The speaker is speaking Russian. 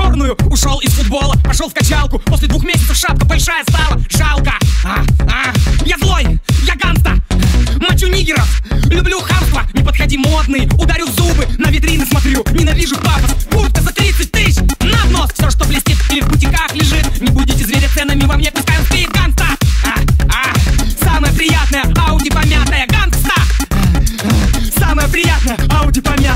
черную Ушел из футбола, пошел в качалку. После двух месяцев шапка большая стала. Жалко, а, а, я злой, я ганста Мочу нигеров, люблю хамство Не подходи модный, ударю в зубы На витрины смотрю, ненавижу папас Куртка за 30 тысяч, на нос. Все, что блестит или в бутиках лежит. Не будете зверя ценами, во мне пускай он спит. Ганста, а, а, самое приятное Ауди помятая, ганста Самое приятное, Ауди помятая